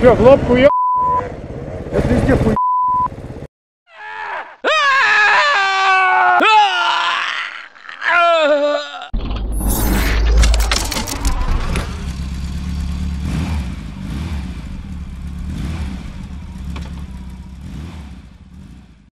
Че, в лобку ё... Это везде хуй.